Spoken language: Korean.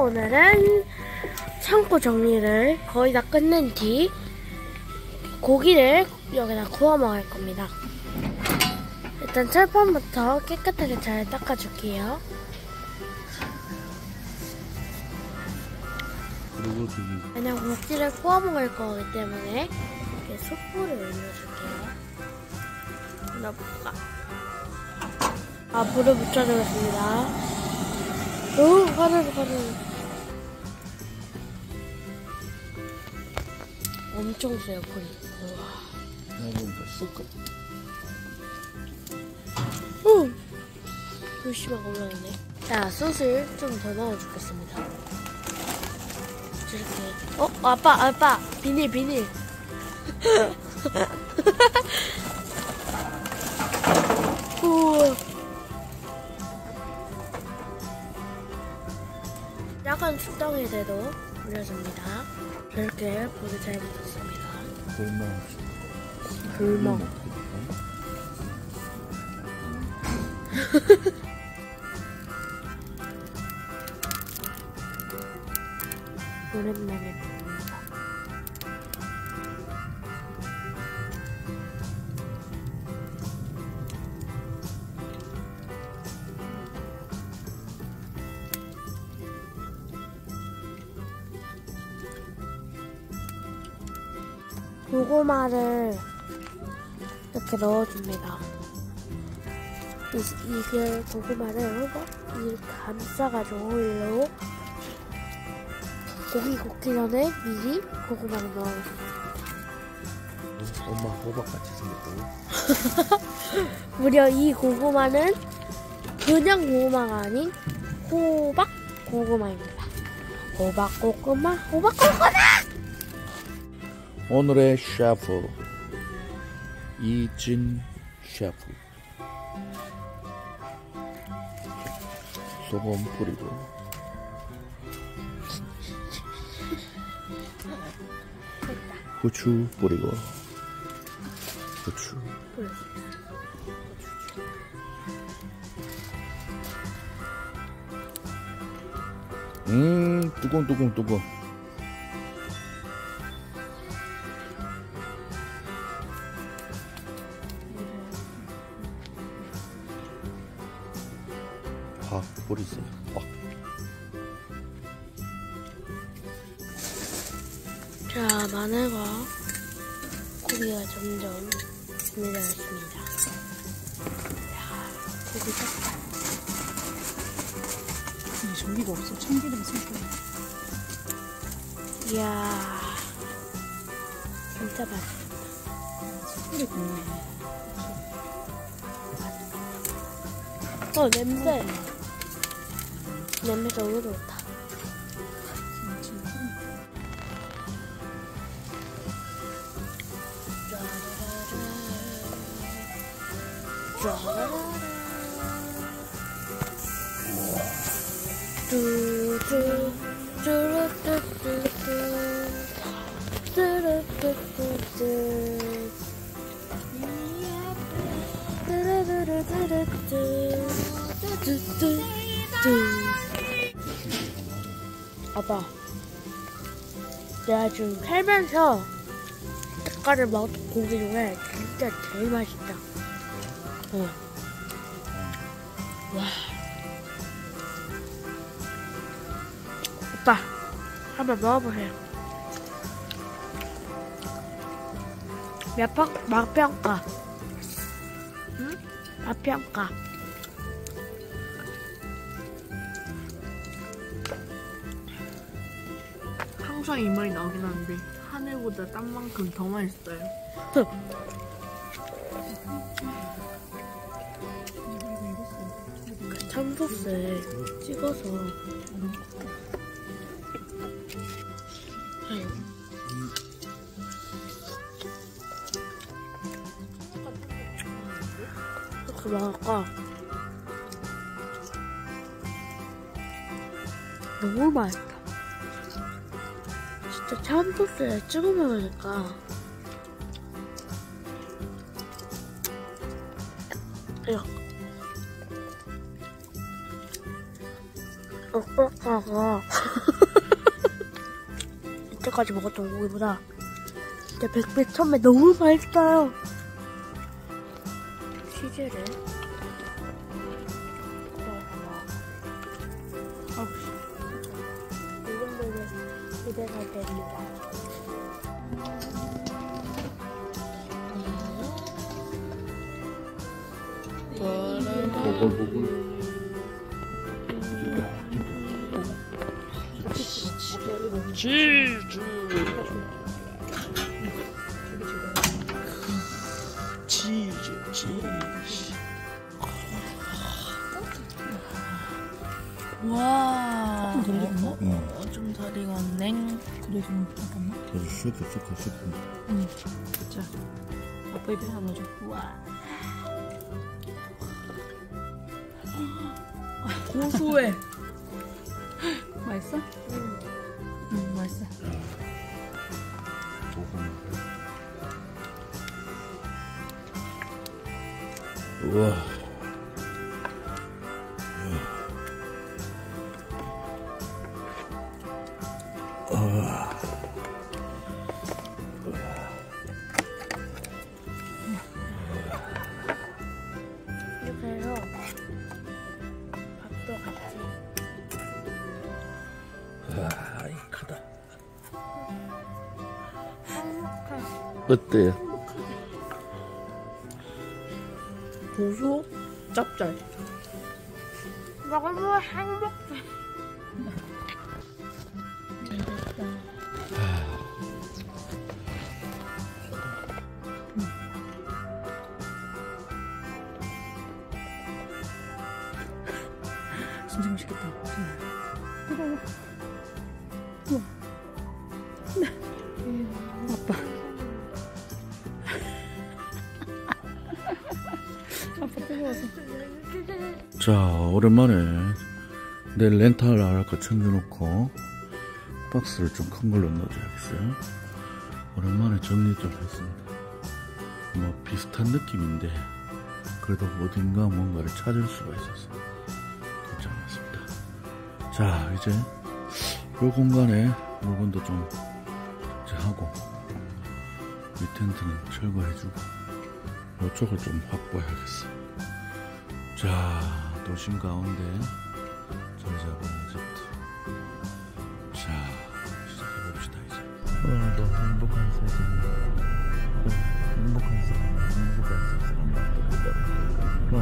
오늘은 창고 정리를 거의 다 끝낸 뒤 고기를 여기다 구워 먹을 겁니다. 일단 철판부터 깨끗하게 잘 닦아줄게요. 그냥 고기를 구워 먹을 거기 때문에 이렇게 숯불을 올려줄게요. 넣어볼까? 아, 불을 붙여주겠습니다. 오, 화를, 화를. 엄청 세요, 불이. 우와. 해보니까 쑥 오! 불씨만 올라오네. 자, 숯을 좀 더 넣어주겠습니다. 이렇게. 어, 아빠, 아빠! 비닐, 비닐. 약간 숙성에대도 올려줍니다. 이렇게 불이 잘 붙었습니다. 볼만 불멍. 오랜만에 고구마를 이렇게 넣어줍니다. 이, 이게 고구마를 이렇게 감싸가지고 일로 고기 굽기 전에 미리 고구마를 넣어줍니다. 엄마 호박같이 생겼다고? 무려 이 고구마는 그냥 고구마가 아닌 호박 고구마입니다. 호박 고구마, 호박 고구마! 오늘의 셰프. 이진 셰프. 소금 뿌리고. 후추 뿌리고. 후추. 음 뚜껑 확 뿌리세요 확 자, 마늘과 고기가 점점 준비되었습니다. 자, 고기 딱 이 전기가 없어. 참기름 쓸 거야. 이야, 진짜 맛있다. 숯불에 굽네. 어, 냄새. 냄새 너무 좋다. 뚜뚜 아빠 내가 지금 살면서 닭가를 먹었던 고기 중에 진짜 제일 맛있다. 어. 와. 오빠 한번 먹어보세요. 몇 평, 맛평가? 응? 맛평가 항상 이 말이 나오긴 하는데 하늘보다 땀만큼 더 맛있어요. 그 참소스에 찍어서. 이렇게 먹을까? 너무 맛있다. 진짜 참소스에 찍어 먹으니까. 어, 이때까지 먹었던 고기보다 진짜 백배 천배 너무 맛있어요. 치즈를 기대가 됩니다. 보글보글. 치즈. 치즈, 치즈. 와. 그러겠나? 응. 어, 좀덜 익었네. 그래 좀 잠깐만. 그래서 슈크, 슈크, 슈크. 응. 자, 아빠 입에 하나 줘. 우와. 고소해. 맛있어? 음. 응, 맛있어. 우와. 이렇게 해서 밥도 같이 아이, 크다. 행복한 어때요? 고소, 짭짤. 너무 행복해. 아빠. 아빠 뜨거워서. 자, 오랜만에 내일 렌탈 할거 챙겨놓고 박스를 좀 큰 걸로 넣어줘야겠어요. 오랜만에 정리 좀 했습니다. 뭐 비슷한 느낌인데 그래도 어딘가 뭔가를 찾을 수가 괜찮았습니다. 자, 이제 이 공간에 물건도 좀 하고 이 텐트는 철거해주고 이쪽을 좀 확보해야겠어. 자, 도심 가운데 잘 잡은 이집트. 자, 시작해봅시다, 이제. 오늘도 행복한 세상. 행복한 사람, 행복한 세상. 그럼,